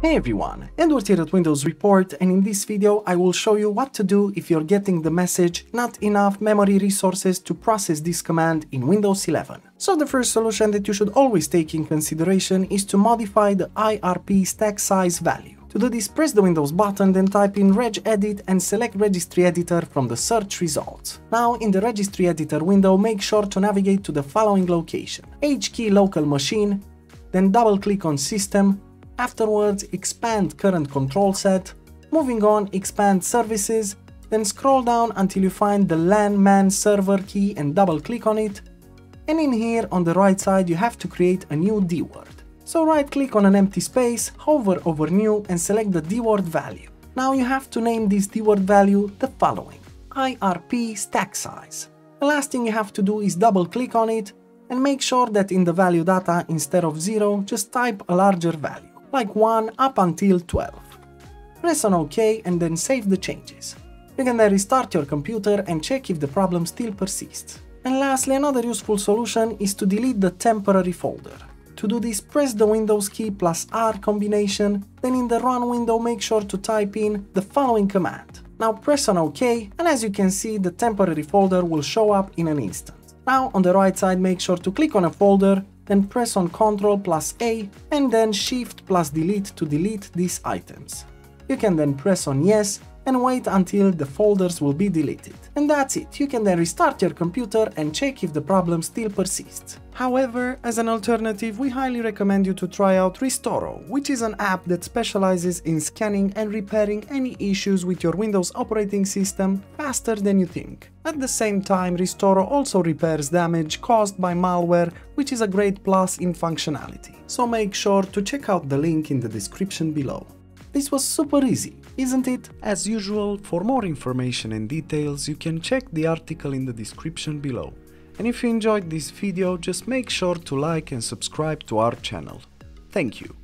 Hey everyone, Edward here at Windows Report and in this video I will show you what to do if you're getting the message not enough memory resources to process this command in Windows 11. So the first solution that you should always take in consideration is to modify the IRP stack size value. To do this, press the Windows button, then type in regedit and select Registry Editor from the search results. Now, in the Registry Editor window, make sure to navigate to the following location. H key local machine, then double-click on System, Afterwards, expand current control set. Moving on, expand services. Then scroll down until you find the LanmanServer key and double click on it. And in here on the right side, you have to create a new dword. So right click on an empty space, hover over new and select the dword value. Now you have to name this dword value the following. IRP stack size. The last thing you have to do is double click on it and make sure that in the value data instead of 0 just type a larger value like 1 up until 12. Press on OK and then save the changes. You can then restart your computer and check if the problem still persists. And lastly, another useful solution is to delete the temporary folder. To do this, press the Windows key plus R combination, then in the Run window make sure to type in the following command. Now press on OK, and as you can see, the temporary folder will show up in an instant. Now on the right side, make sure to click on a folder then press on Ctrl plus A and then Shift plus Delete to delete these items. You can then press on Yes and wait until the folders will be deleted. And that's it, you can then restart your computer and check if the problem still persists. However, as an alternative, we highly recommend you to try out Restoro, which is an app that specializes in scanning and repairing any issues with your Windows operating system faster than you think. At the same time, Restoro also repairs damage caused by malware, which is a great plus in functionality. So make sure to check out the link in the description below. This was super easy, isn't it? As usual, for more information and details, you can check the article in the description below. And if you enjoyed this video, just make sure to like and subscribe to our channel. Thank you.